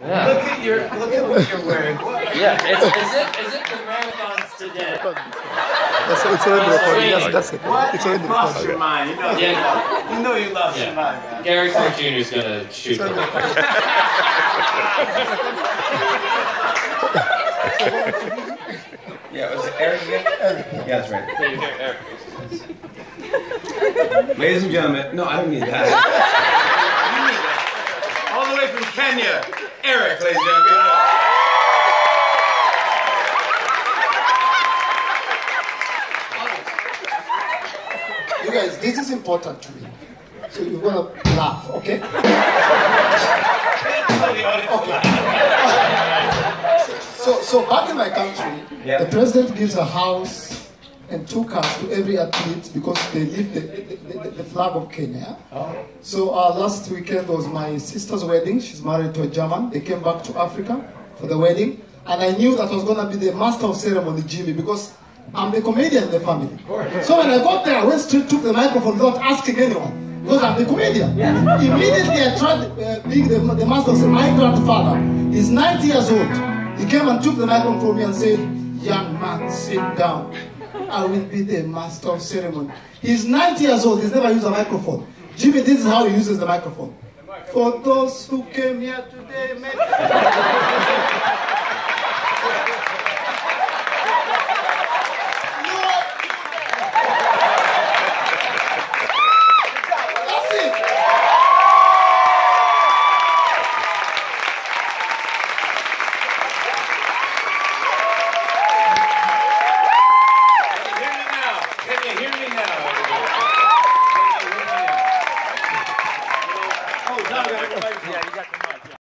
Yeah. Look at your, look at what you're wearing. What? Yeah, it's as if, as if the marathon's today. That's, it's already recording. That's, that's it. What? It's already You recording. your mind. You know, you, Yeah. you know you lost your Yeah. mind, man. Gary Clark Jr. is gonna shoot the Lakers. Yeah, was it Eric again? Yeah, that's right. There you go, Eric. Ladies and gentlemen, no, I don't need that. you need that. All the way from Kenya, Eric, ladies and gentlemen. You guys, this is important to me. So you're gonna laugh, okay? Okay. So, so back in my country, Yeah. the president gives a house and two cars to every athlete because they lift the, the, the, flag of Kenya. So uh, last weekend was my sister's wedding. She's married to a German. They came back to Africa for the wedding, and I knew that was gonna be the master of ceremony, Jimmy, because I'm the comedian in the family. So when I got there, I went straight took the microphone, without asking anyone, because I'm the comedian. Immediately I tried uh, being the, the master of ceremony. My grandfather is 90 years old. He came and took the microphone from me and said, "Young man, sit down. I will be the master of ceremony." He's 90 years old. He's never used a microphone. Jimmy, this is how he uses the microphone. For those who came here today, Obrigado,